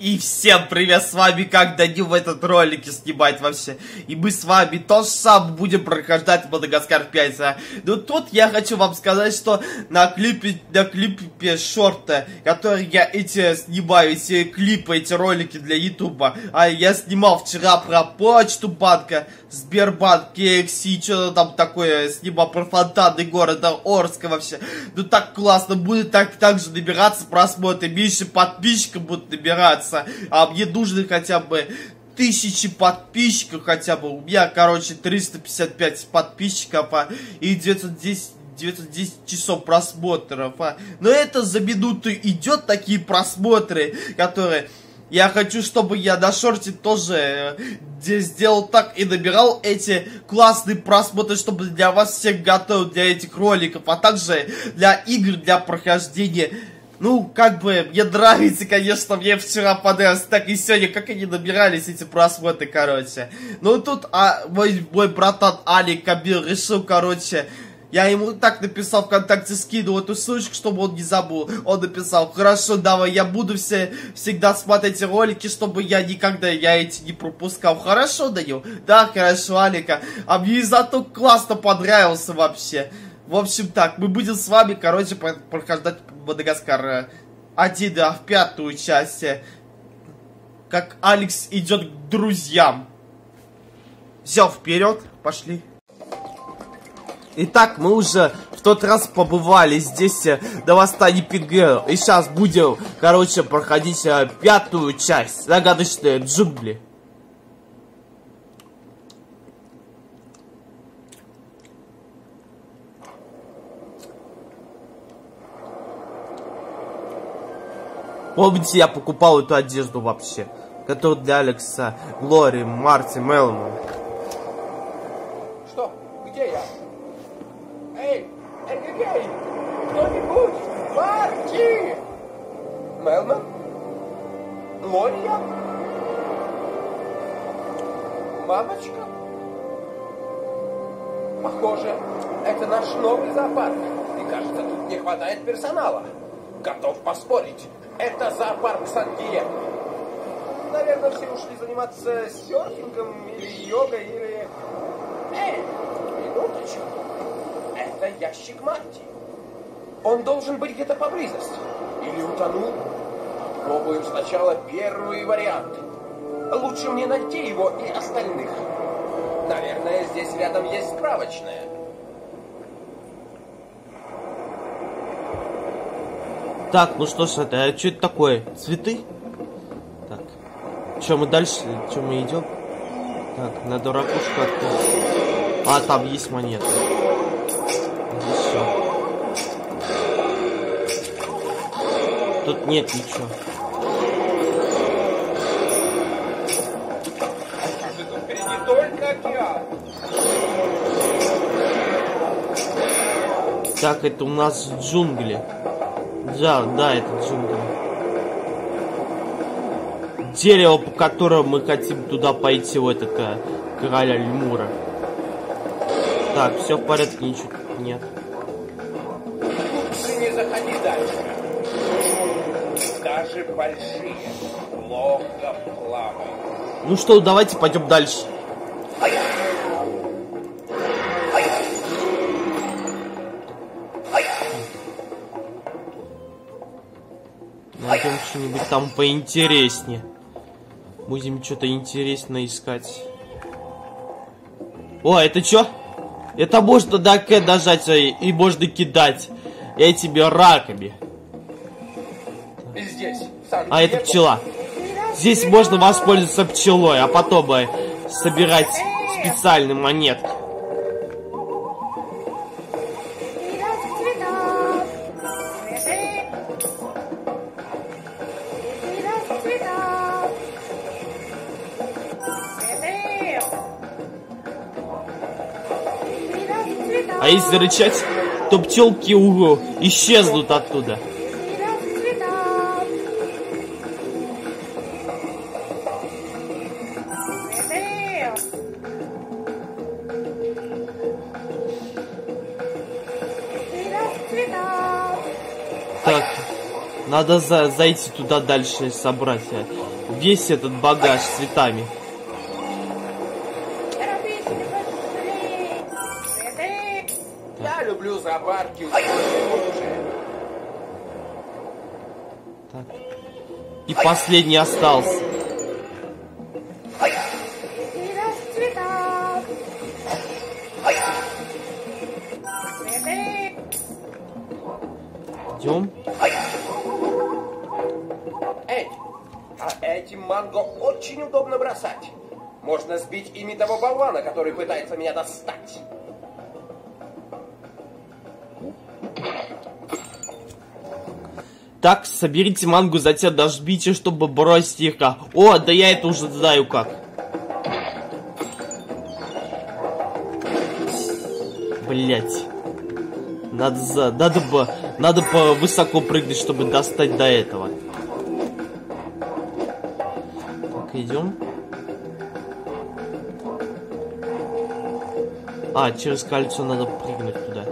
И всем привет, с вами как Данил в этот ролике снимать вообще. И мы с вами то же самое будем прохождать Мадагаскар 5. А. Но тут я хочу вам сказать, что на клипе, на клипе шорта, который я эти снимаю, эти клипы, эти ролики для ютуба, а я снимал вчера про почту банка, Сбербанк, KXC, что-то там такое, снимал про фонтаны города Орска вообще. Ну так классно, будет так, так же набираться просмотры, меньше подписчиков будут набираться нравится, а мне нужны хотя бы тысячи подписчиков хотя бы. У меня, короче, 355 подписчиков а, и 910 910 часов просмотров. А. Но это за минуту идет такие просмотры, которые... Я хочу, чтобы я на шорте тоже э, сделал так и набирал эти классные просмотры, чтобы для вас всех готов для этих роликов, а также для игр, для прохождения ну, как бы, мне нравится, конечно, мне вчера понравилось, так и сегодня, как они набирались, эти просмотры, короче. Ну, тут а, мой, мой братан Али Кабир решил, короче, я ему так написал ВКонтакте, скинул эту ссылочку, чтобы он не забыл. Он написал, хорошо, давай, я буду все, всегда смотреть эти ролики, чтобы я никогда, я эти не пропускал. Хорошо, Данил? Да, хорошо, Алика. А мне зато классно понравился вообще. В общем так, мы будем с вами, короче, прохождать Мадагаскар 1, а в пятую часть, как Алекс идет к друзьям. Все, вперед, пошли. Итак, мы уже в тот раз побывали здесь до восстания Пингвинов. И сейчас будем, короче, проходить пятую часть. Загадочные джунгли. Помните, я покупал эту одежду вообще? Которую для Алекса, Глори, Марти, Мелму. Что? Где я? Эй! Эй, Кто-нибудь! Марти! Мелман? Глория? Мамочка? Похоже, это наш новый зоопарк. И кажется, тут не хватает персонала. Готов поспорить. Это зоопарк Сан-Диего. Наверное, все ушли заниматься серфингом или йогой, или... Эй, минуточку. Это ящик Марти. Он должен быть где-то поблизости. Или утонул. Попробуем сначала первый вариант. Лучше мне найти его и остальных. Наверное, здесь рядом есть справочная. Так, ну что ж это, а что это такое? Цветы? Так. Что мы дальше? Что мы идем? Так, надо ракушку открыть. А, там есть монеты. Все. Тут нет ничего. Так, это у нас джунгли. Да, да, это джунгли. Дерево, по которому мы хотим туда пойти, вот это короля лемура. Так, все в порядке, ничего нет. Лучше не заходи дальше. Даже большие плохо плавают. Ну что, давайте пойдем дальше. Что-нибудь там поинтереснее. Будем что-то интересное искать. О, это что? Это можно до К нажать и можно кидать этими раками. Здесь. А это пчела. Здесь можно воспользоваться пчелой, а потом э, собирать специальные монетки. Если рычать, то пчелки угу исчезнут оттуда. Так, надо за зайти туда дальше собрать. весь этот багаж с цветами. Последний остался. Идем. Эй, а этим манго очень удобно бросать. Можно сбить ими того болвана, который пытается меня достать. Так, соберите мангу, затем дожбите, чтобы бросить их. О, да я это уже знаю как. Блять. Надо за... Надо бы... Надо по высоко прыгнуть, чтобы достать до этого. Так, идем. А, через кольцо надо прыгнуть туда.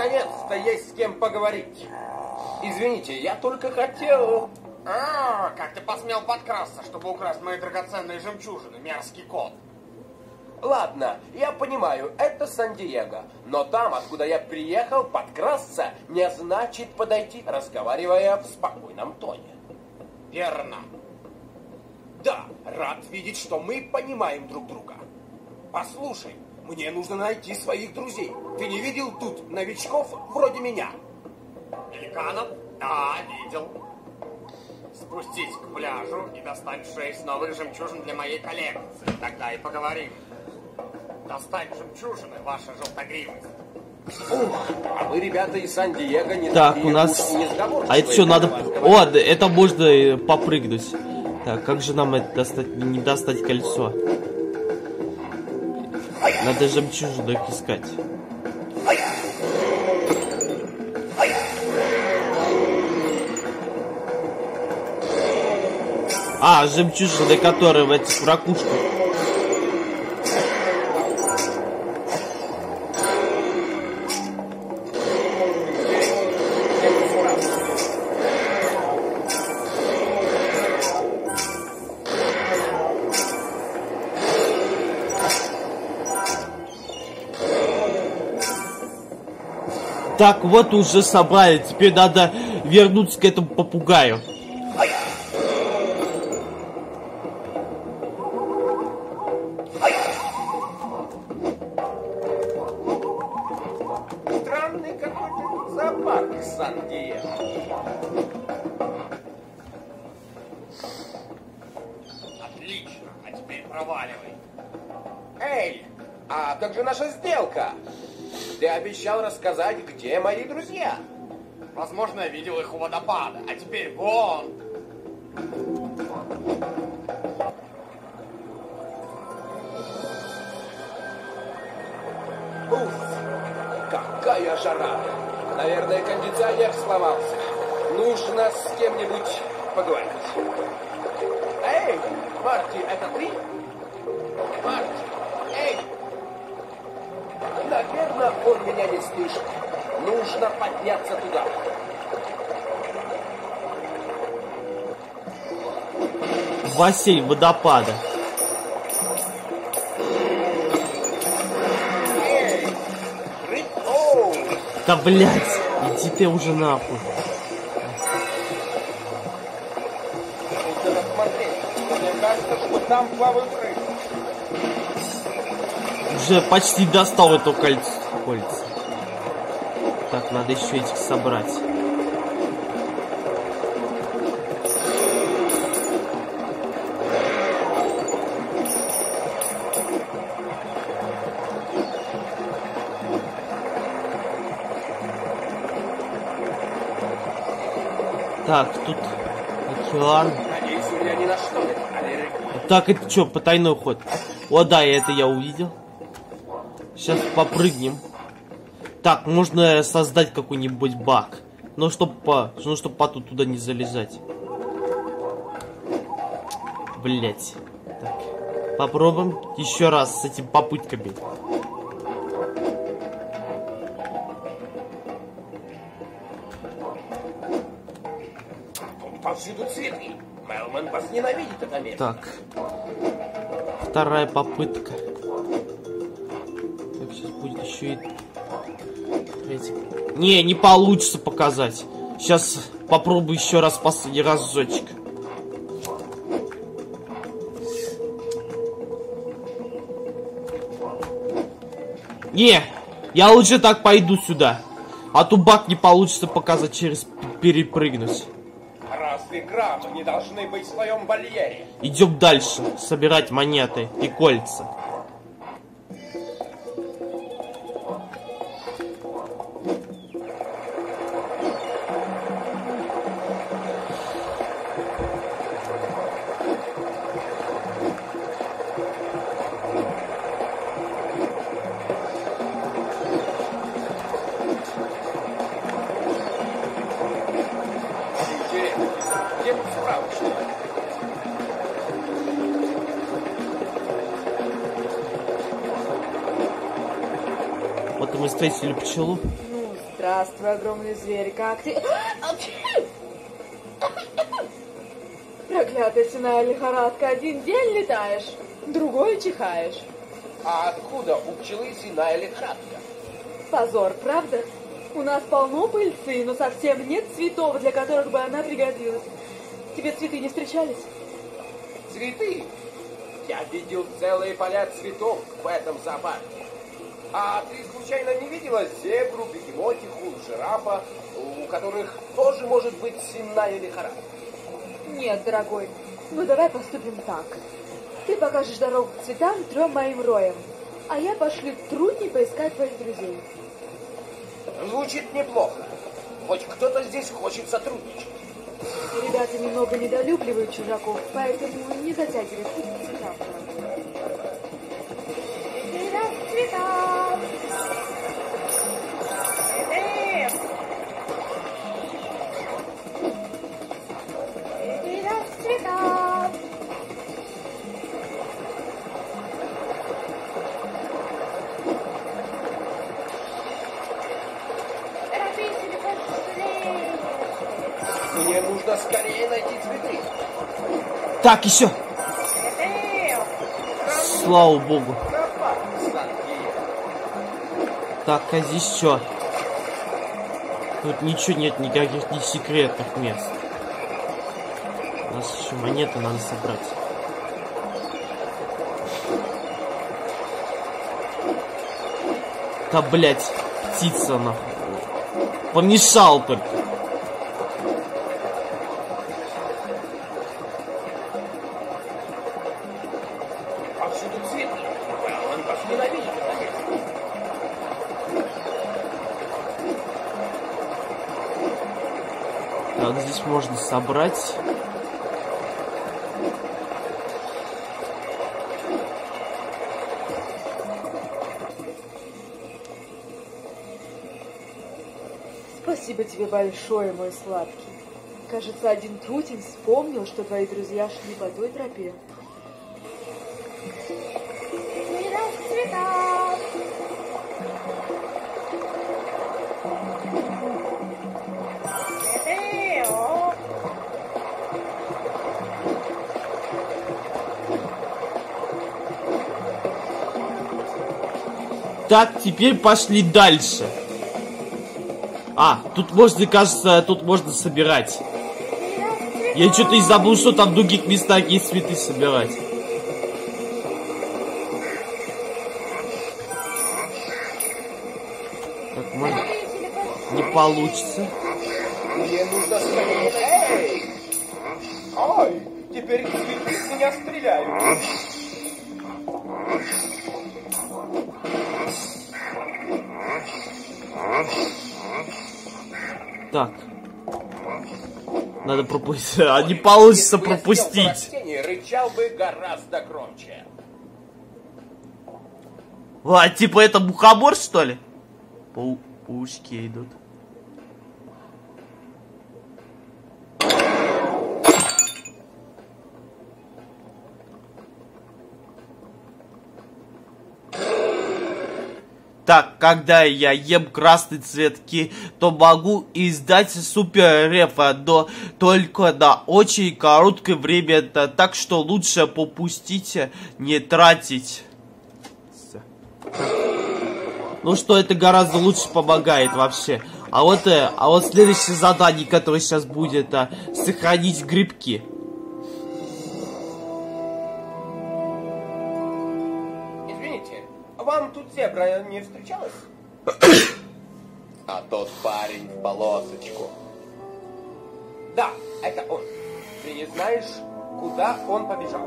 Наконец-то есть с кем поговорить. Извините, я только хотел... А, как ты посмел подкрасться, чтобы украсть мои драгоценные жемчужины, мерзкий кот? Ладно, я понимаю, это Сан-Диего. Но там, откуда я приехал, подкрасться не значит подойти, разговаривая в спокойном тоне. Верно. Да, рад видеть, что мы понимаем друг друга. Послушай, мне нужно найти своих друзей. Ты не видел тут новичков вроде меня? Великанов? Да, видел. Спустись к пляжу и достань шесть новых жемчужин для моей коллекции. Тогда и поговорим. Достань жемчужины, ваша желтогривость. Ух, а вы, ребята из Сан-Диего, не Так, у нас... А это что, надо... О, это можно попрыгнуть. Так, как же нам это достать, не достать кольцо? Надо жемчужину искать. А, жемчужины, которые в этих ракушках. Так, вот уже собрали. Теперь надо вернуться к этому попугаю. Странный какой-то зоопарк Сан-Диего. Отлично, а теперь проваливай. Эй, а как же наша сделка? Ты обещал рассказать, где мои друзья. Возможно, я видел их у водопада, а теперь вон. Уф, какая жара! Наверное, кондиционер сломался. Нужно с кем-нибудь поговорить. Эй, Марти, это ты? Марти! Наверное, он меня не слышит. Нужно подняться туда. Бассейн водопада. Да блять, иди ты уже нахуй. Мне кажется, что там плавают рыбы. Уже почти достал эту кольцо. кольца. Так, надо еще этих собрать. Так, тут аллергии. Так, это что, потайной ход? О, да, это я увидел. Сейчас попрыгнем. Так, можно создать какой-нибудь баг. Ну, чтоб по... Ну, чтоб потом туда не залезать. Блять. Так. Попробуем еще раз с этими попытками. Повсюду цветы. Мелман возненавидит это место. Так. Вторая попытка. Будет еще и. Не, не получится показать. Сейчас попробую еще раз последний разочек. Не, я лучше так пойду сюда. А то бак не получится показать через перепрыгнуть. Разве крабы не должны быть в своем вольере? Идем дальше, собирать монеты и кольца. Встретили пчелу. Ну, здравствуй, огромный зверь, как ты? Проклятая цена лихорадка, один день летаешь, другой чихаешь. А откуда у пчелы синая лихорадка? Позор, правда? У нас полно пыльцы, но совсем нет цветов, для которых бы она пригодилась. Тебе цветы не встречались? Цветы? Я видел целые поля цветов в этом зоопарке. А ты случайно не видела зебру, бегемотиху, жирафа, у которых тоже может быть сенная лихорадка? Нет, дорогой. Ну давай поступим так. Ты покажешь дорогу к цветам трем моим роям, а я пошлю трудней поискать твоих друзей. Звучит неплохо. Хоть кто-то здесь хочет сотрудничать. Ребята немного недолюбливают чужаков, поэтому не к цветам. Так, еще. Слава богу. Так, а здесь что? Тут ничего нет, никаких ни секретных мест. У нас еще монеты надо собрать. Да, блять, птица нахуй. Помешал только. Собрать. Спасибо тебе большое, мой сладкий. Кажется, один трутень вспомнил, что твои друзья шли по той тропе. Так, теперь пошли дальше. А, тут можно, кажется, тут можно собирать. Я что-то и забыл, что там в других местах есть цветы собирать. Так, может, не получится. Мне нужно. Эй! Ой, теперь цветы меня стреляют. Так. Надо пропустить. А не получится пропустить. рычал бы гораздо громче. А, типа это мухомор, что ли? Пау паучки идут. Так, когда я ем красные цветки, то могу издать супер рефа, но только на очень короткое время, так что лучше попустить, не тратить. Ну что, это гораздо лучше помогает вообще. А вот, э, а вот следующее задание, которое сейчас будет, а, сохранить грибки. Зебра не встречалась? А тот парень в полосочку. Да, это он. Ты не знаешь, куда он побежал?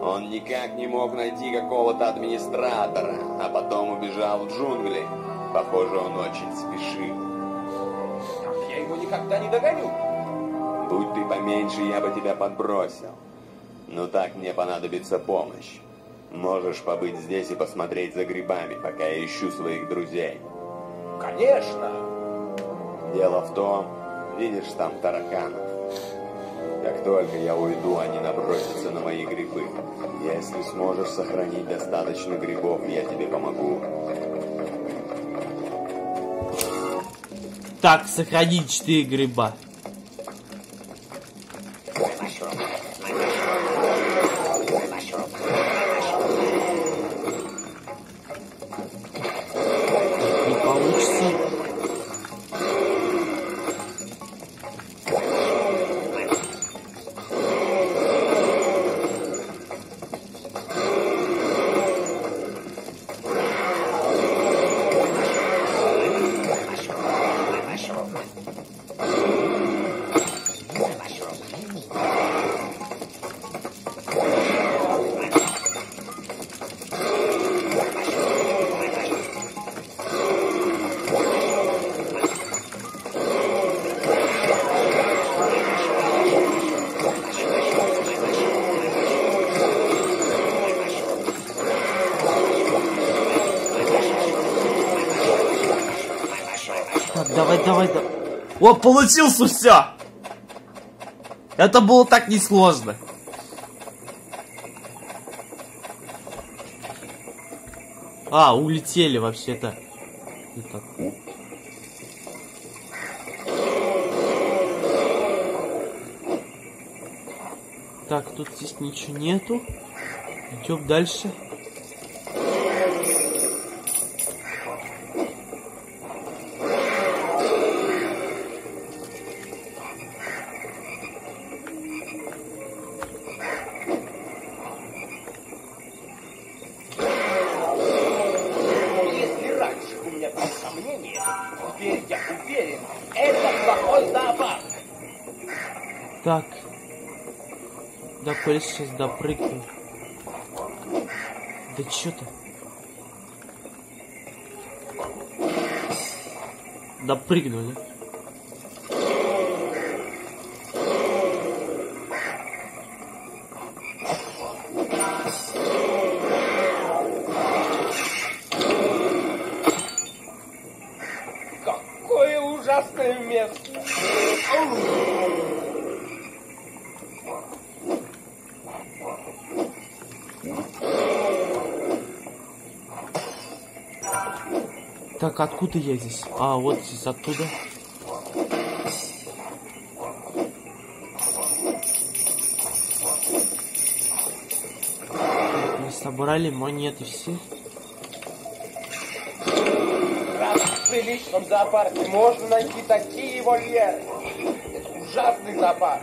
Он никак не мог найти какого-то администратора, а потом убежал в джунгли. Похоже, он очень спешил. Так я его никогда не догоню. Будь ты поменьше, я бы тебя подбросил. Но так мне понадобится помощь. Можешь побыть здесь и посмотреть за грибами, пока я ищу своих друзей. Конечно. Дело в том, видишь там тараканов. Как только я уйду, они набросятся на мои грибы. Если сможешь сохранить достаточно грибов, я тебе помогу. Так, сохранить 4 гриба. Давай, давай. О, получился все! Это было так несложно. А, улетели вообще-то. Так, тут здесь ничего нету. Идем дальше. Да, Коля сейчас допрыгнул. Да чё ты? Допрыгнули. Так, откуда я здесь? А, вот здесь оттуда. Мы собрали монеты все. В приличном зоопарке можно найти такие вольеры. Это ужасный зоопарк.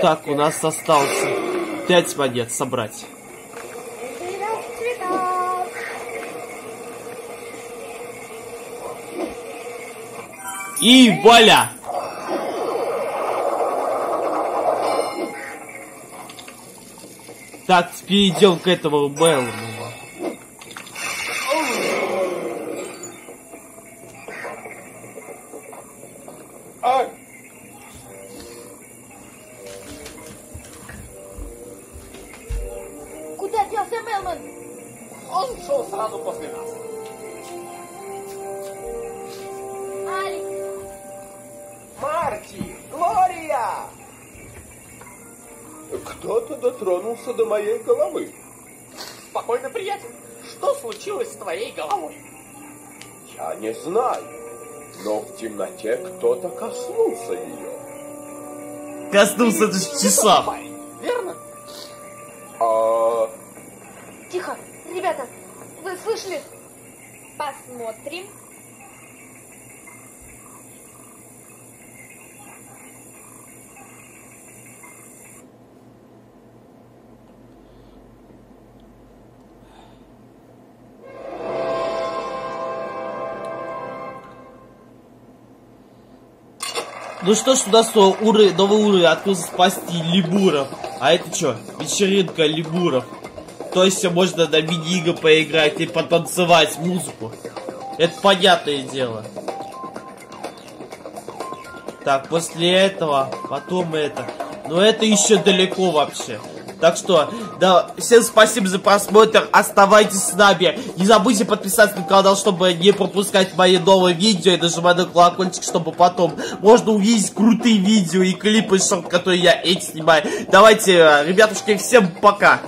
Так, у нас остался пять монет собрать. И вуаля! Так, теперь идем к этому Беллому. Кто-то дотронулся до моей головы. Спокойно, приятель. Что случилось с твоей головой? Я не знаю, но в темноте кто-то коснулся ее. Коснулся Неплохой часа. верно? А Тихо, ребята, вы слышали? посмотрим. Ну что ж, у нас то уровень, новый уровень открылся спасти либуров. А это что? Вечеринка либуров. То есть можно на мини поиграть и потанцевать музыку. Это понятное дело. Так, после этого, потом это. Но это еще далеко вообще. Так что, да, всем спасибо за просмотр, оставайтесь с нами. Не забудьте подписаться на канал, чтобы не пропускать мои новые видео и нажимать на колокольчик, чтобы потом можно увидеть крутые видео и клипы, шорт, которые я эти снимаю. Давайте, ребятушки, всем пока.